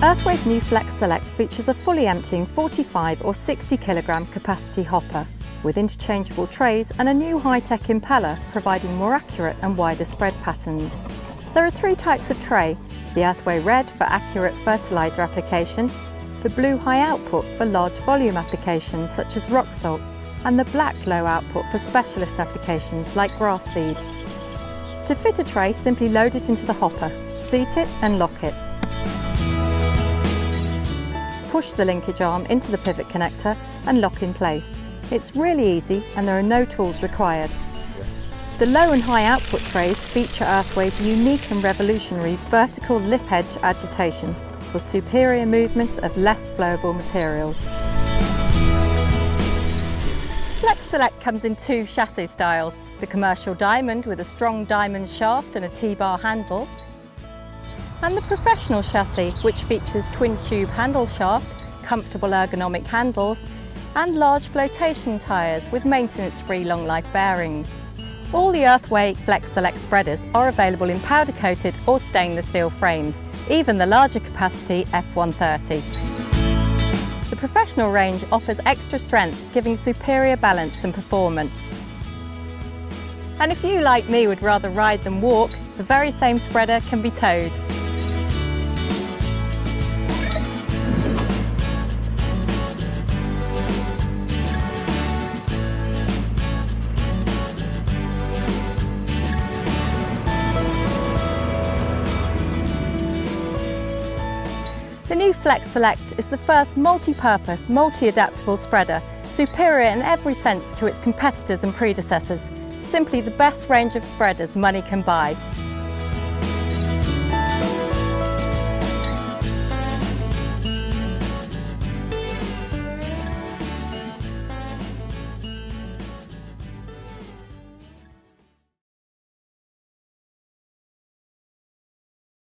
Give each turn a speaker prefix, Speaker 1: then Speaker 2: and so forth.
Speaker 1: Earthway's new Flex Select features a fully emptying 45 or 60 kilogram capacity hopper with interchangeable trays and a new high-tech impeller providing more accurate and wider spread patterns. There are three types of tray, the Earthway Red for accurate fertiliser application, the blue high output for large volume applications such as rock salt, and the black low output for specialist applications like grass seed. To fit a tray, simply load it into the hopper, seat it and lock it. Push the linkage arm into the pivot connector and lock in place. It's really easy and there are no tools required. The low and high output trays feature Earthway's unique and revolutionary vertical lip edge agitation for superior movement of less flowable materials. Flex Select comes in two chassis styles, the commercial diamond with a strong diamond shaft and a T-bar handle, and the professional chassis which features twin tube handle shaft, comfortable ergonomic handles and large flotation tyres with maintenance-free long life bearings. All the Earthway Flex Select spreaders are available in powder coated or stainless steel frames, even the larger capacity F130. The professional range offers extra strength, giving superior balance and performance. And if you, like me, would rather ride than walk, the very same spreader can be towed. The new Flex Select is the first multi-purpose, multi-adaptable spreader, superior in every sense to its competitors and predecessors. Simply the best range of spreaders money can buy.